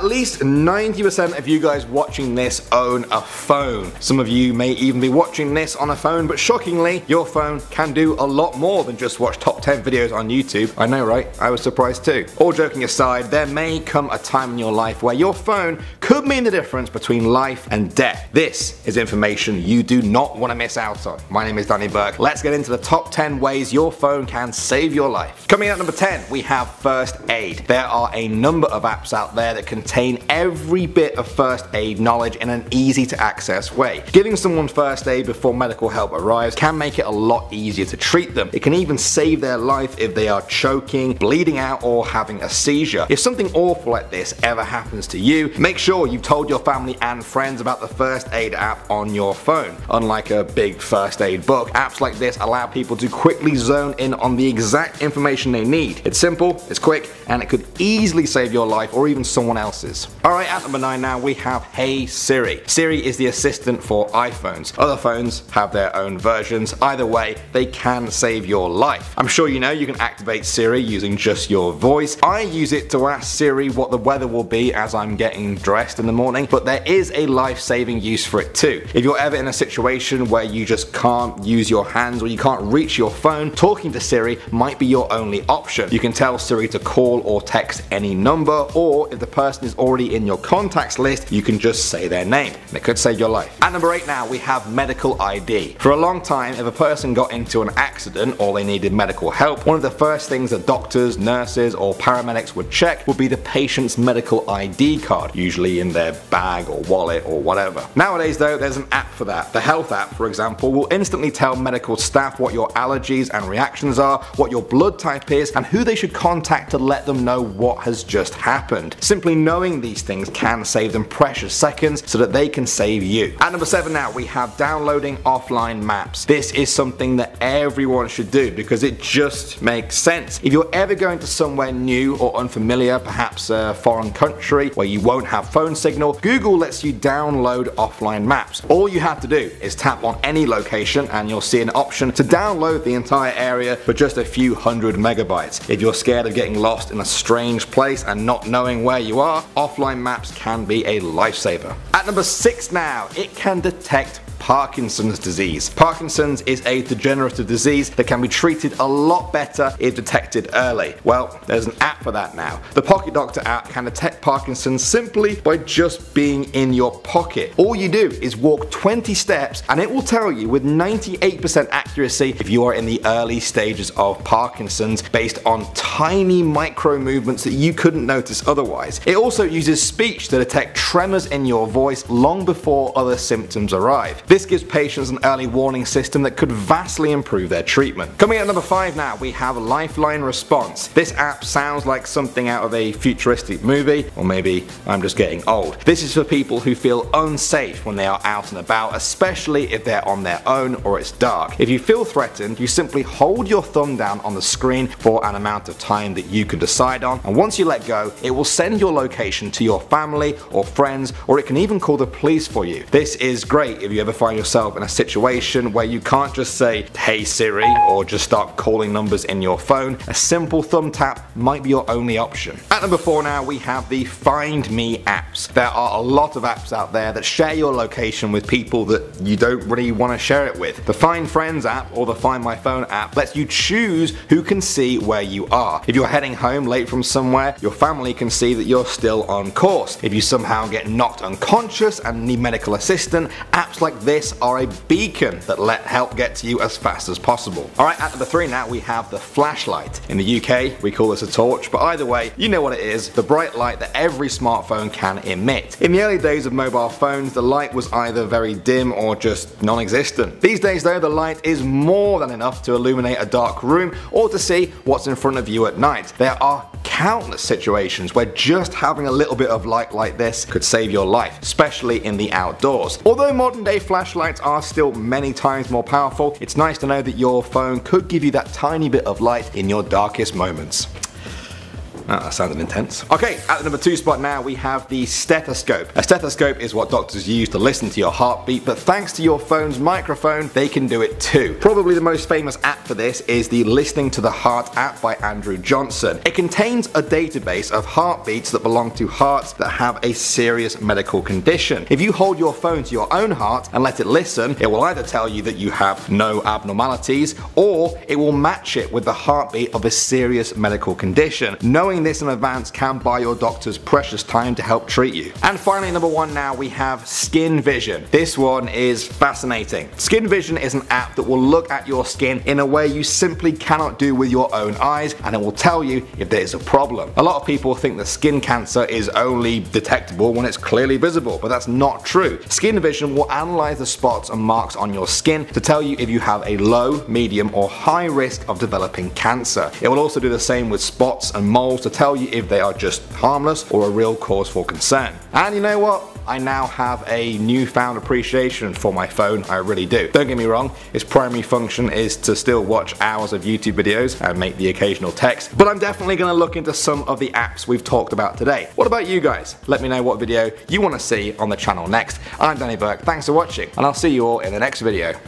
At least 90% of you guys watching this own a phone. Some of you may even be watching this on a phone, but shockingly, your phone can do a lot more than just watch top 10 videos on YouTube. I know, right? I was surprised too. All joking aside, there may come a time in your life where your phone could mean the difference between life and death. This is information you do not want to miss out on. My name is Danny Burke. Let's get into the top 10 ways your phone can save your life. Coming at number 10, we have first aid. There are a number of apps out there that contain every bit of first aid knowledge in an easy to access way. Giving someone first aid before medical help arrives can make it a lot easier to treat them. It can even save their life if they are choking, bleeding out, or having a seizure. If something awful like this ever happens to you, make sure you've told your family and friends about the first aid app on your phone. Unlike a big first aid book, apps like this allow people to quickly zone in on the exact information they need. It's simple, it's quick, and it could easily save your life or even someone else's. Alright, at number 9 now we have Hey Siri. Siri is the assistant for iPhones. Other phones have their own versions. Either way, they can save your life. I'm sure you know you can activate Siri using just your voice. I use it to ask Siri what the weather will be as I'm getting dressed in the morning, but there is a life-saving use for it too. If you're ever in a situation where you just can't use your hands or you can't reach your phone, talking to Siri might be your only option. You can tell Siri to call or text any number, or if the person is already in your contacts list, you can just say their name. And it could save your life. At number 8 now, we have medical ID. For a long time, if a person got into an accident or they needed medical help, one of the first things that doctors, nurses, or paramedics would check would be the patient's medical ID card, usually in their bag or wallet or whatever. Nowadays though, there's an app for that. The health app, for example, will instantly tell medical staff what your allergies and reactions are, what your blood type is, and who they should contact to let them know what has just happened. Simply knowing these things can save them precious seconds so that they can save you. At number 7 now, we have downloading offline maps. This is something that everyone should do because it just makes sense. If you're ever going to somewhere new or unfamiliar, perhaps a foreign country where you won't have phone signal, Google lets you download offline maps. All you have to do is tap on any location and you'll see an option to download the entire area for just a few hundred megabytes. If you're scared of getting lost in a strange place and not knowing where you are, offline maps can be a lifesaver. At number 6 now, it can detect Parkinson's disease. Parkinson's is a degenerative disease that can be treated a lot better if detected early. Well, there's an app for that now. The Pocket Doctor app can detect Parkinson's simply by just being in your pocket. All you do is walk 20 steps and it will tell you with 98% accuracy if you are in the early stages of Parkinson's based on tiny micro movements that you couldn't notice otherwise. It also uses speech to detect tremors in your voice long before other symptoms arrive. This gives patients an early warning system that could vastly improve their treatment. Coming at number 5 now, we have Lifeline Response. This app sounds like something out of a futuristic movie, or maybe I'm just getting old. This is for people who feel unsafe when they are out and about, especially if they're on their own or it's dark. If you feel threatened, you simply hold your thumb down on the screen for an amount of time that you can decide on, and once you let go, it will send your location to your family or friends, or it can even call the police for you. This is great if you ever find yourself in a situation where you can't just say, hey Siri, or just start calling numbers in your phone, a simple thumb tap might be your only option. At number 4 now we have the Find Me apps. There are a lot of apps out there that share your location with people that you don't really want to share it with. The Find Friends app or the Find My Phone app lets you choose who can see where you are. If you're heading home late from somewhere, your family can see that you're still on course. If you somehow get knocked unconscious and need medical assistance, apps like this are a beacon that let help get to you as fast as possible. Alright, at number 3 now we have the flashlight. In the UK we call this a torch, but either way, you know what it is, the bright light that every smartphone can emit. In the early days of mobile phones, the light was either very dim or just non-existent. These days though, the light is more than enough to illuminate a dark room or to see what's in front of you at night. There are countless situations where just having a little bit of light like this could save your life, especially in the outdoors. Although modern day flashlights are still many times more powerful, it's nice to know that your phone could give you that tiny bit of light in your darkest moments. Oh, that sounded intense. Okay, at the number two spot now we have the stethoscope. A stethoscope is what doctors use to listen to your heartbeat, but thanks to your phone's microphone, they can do it too. Probably the most famous app for this is the Listening to the Heart app by Andrew Johnson. It contains a database of heartbeats that belong to hearts that have a serious medical condition. If you hold your phone to your own heart and let it listen, it will either tell you that you have no abnormalities or it will match it with the heartbeat of a serious medical condition. Knowing this in advance can buy your doctors precious time to help treat you. And finally, number one now we have Skin Vision. This one is fascinating. Skin Vision is an app that will look at your skin in a way you simply cannot do with your own eyes and it will tell you if there is a problem. A lot of people think that skin cancer is only detectable when it's clearly visible, but that's not true. Skin Vision will analyze the spots and marks on your skin to tell you if you have a low, medium or high risk of developing cancer. It will also do the same with spots and moles to tell you if they are just harmless or a real cause for concern. And you know what? I now have a newfound appreciation for my phone, I really do. Don't get me wrong, its primary function is to still watch hours of YouTube videos and make the occasional text, but I'm definitely going to look into some of the apps we've talked about today. What about you guys? Let me know what video you want to see on the channel next. I'm Danny Burke, thanks for watching, and I'll see you all in the next video.